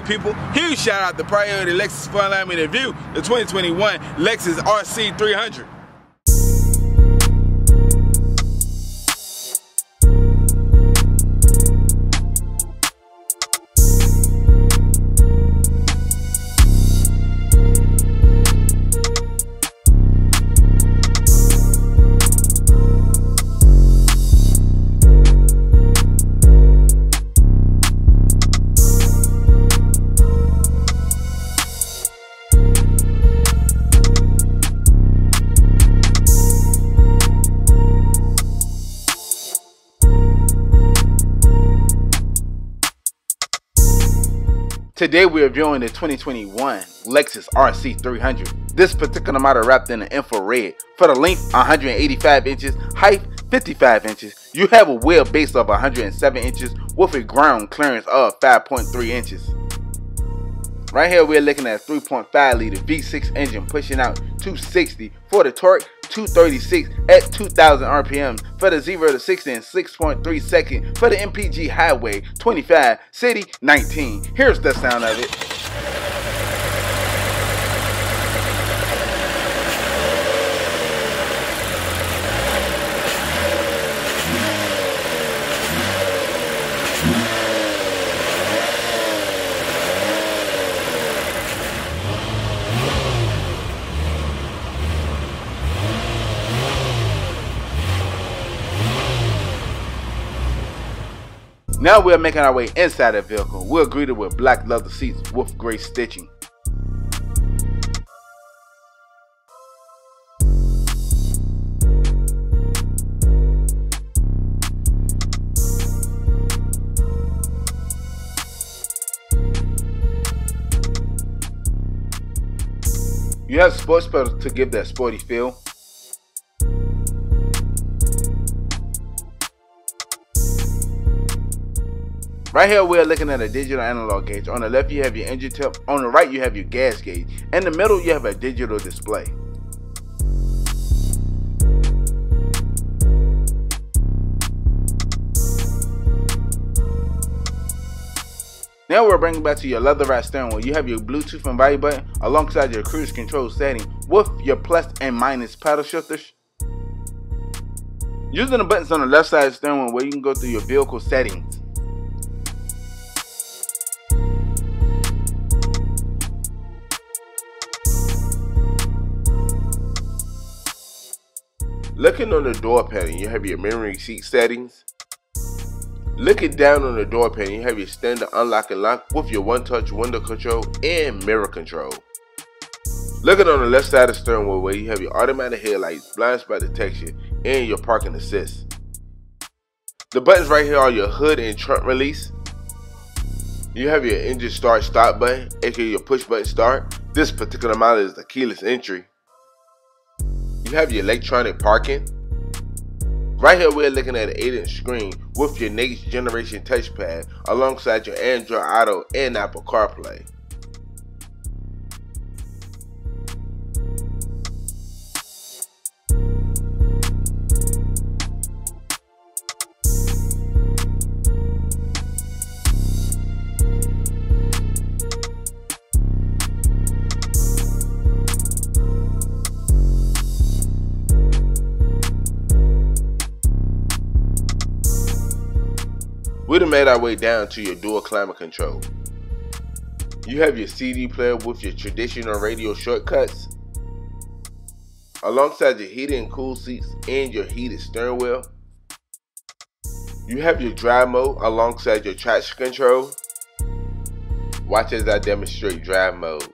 good people? Huge shout out to Priority Lexus to review the 2021 Lexus RC 300. Today we're reviewing the 2021 Lexus RC300. This particular model wrapped in an infrared. For the length 185 inches, height 55 inches. You have a wheelbase of 107 inches with a ground clearance of 5.3 inches. Right here we're looking at a 3.5 liter V6 engine pushing out 260 for the torque 236 at 2000 RPM for the 0 to 60 in 6.3 seconds for the MPG Highway 25 City 19. Here's the sound of it. Now we're making our way inside the vehicle. We're greeted with black leather seats with gray stitching. You have sports pedals to give that sporty feel. Right here we're looking at a digital analog gauge. On the left you have your engine tip, on the right you have your gas gauge. In the middle you have a digital display. Now we're bringing back to your leather wrapped steering wheel. You have your Bluetooth and volume button alongside your cruise control setting with your plus and minus paddle shifters. Using the buttons on the left side of the steering wheel where you can go through your vehicle settings. Looking on the door panel, you have your memory seat settings. Looking down on the door panel, you have your standard unlock and lock with your one-touch window control and mirror control. Looking on the left side of the steering wheel where you have your automatic headlights, blind spot detection, and your parking assist. The buttons right here are your hood and trunk release. You have your engine start stop button, aka your push button start. This particular model is the keyless entry. You have your electronic parking. Right here we're looking at an 8 inch screen with your next generation touchpad alongside your Android Auto and Apple CarPlay. We have made our way down to your dual climate control. You have your CD player with your traditional radio shortcuts, alongside your heated and cool seats and your heated steering wheel. You have your drive mode alongside your traction control. Watch as I demonstrate drive mode.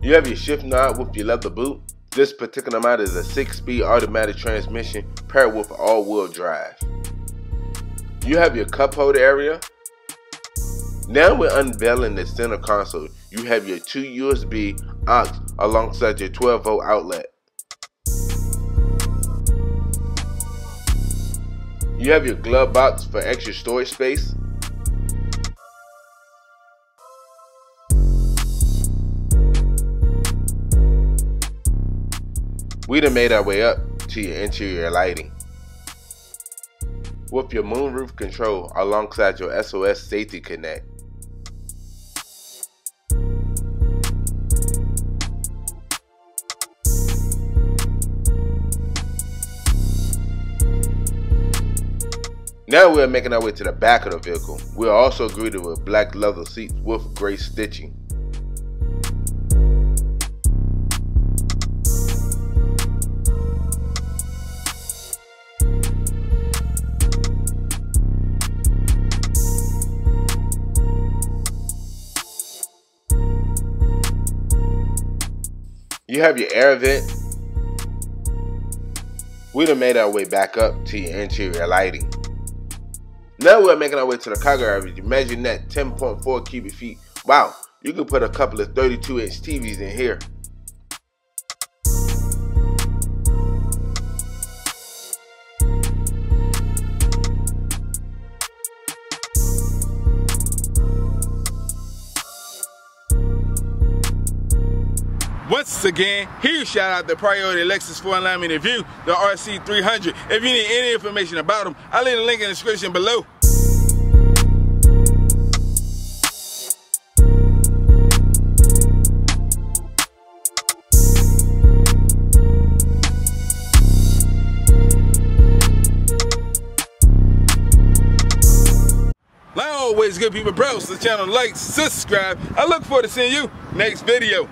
You have your shift knob with your leather boot. This particular model is a 6-speed automatic transmission paired with all-wheel drive. You have your cup holder area. Now we're unveiling the center console. You have your two USB aux alongside your 12 volt outlet. You have your glove box for extra storage space. We done made our way up to your interior lighting. with your moonroof control alongside your SOS Safety Connect. Now we are making our way to the back of the vehicle. We are also greeted with black leather seats with gray stitching. You have your air vent. We'd have made our way back up to your interior lighting. Now we're making our way to the cargo area. You measure that 10.4 cubic feet. Wow, you can put a couple of 32 inch TVs in here. Once again, huge shout out to Priority Lexus for allowing me to view the RC300. If you need any information about them, I'll leave a link in the description below. Always, good people, bros, the channel, like, subscribe. I look forward to seeing you next video.